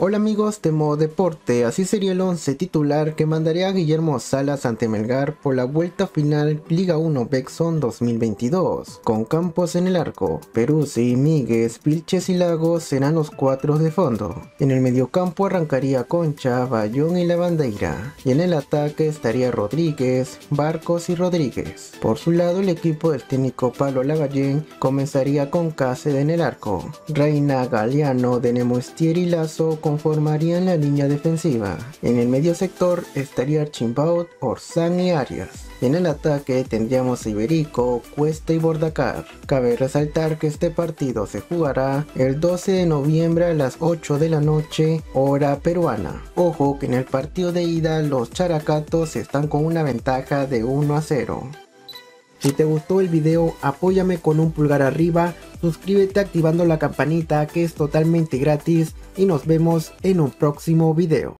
Hola amigos de Modo Deporte, así sería el 11 titular que mandaría a Guillermo Salas ante Melgar por la vuelta final Liga 1 Bexon 2022, con Campos en el arco, Peruzzi, Míguez, Vilches y Lagos serán los cuatro de fondo. En el mediocampo arrancaría Concha, Bayón y La Bandeira, y en el ataque estaría Rodríguez, Barcos y Rodríguez. Por su lado el equipo del técnico Pablo Lavallén comenzaría con Cáceres en el arco, Reina, Galeano, Denemostier y Lazo conformarían la línea defensiva. En el medio sector estaría Archimbaud, Orsán y Arias. En el ataque tendríamos Iberico, Cuesta y Bordacar. Cabe resaltar que este partido se jugará el 12 de noviembre a las 8 de la noche, hora peruana. Ojo que en el partido de ida los characatos están con una ventaja de 1 a 0. Si te gustó el video, apóyame con un pulgar arriba, suscríbete activando la campanita que es totalmente gratis y nos vemos en un próximo video.